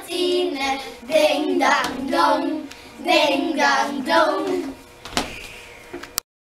Martine. Ding dong dong, ding dong dong.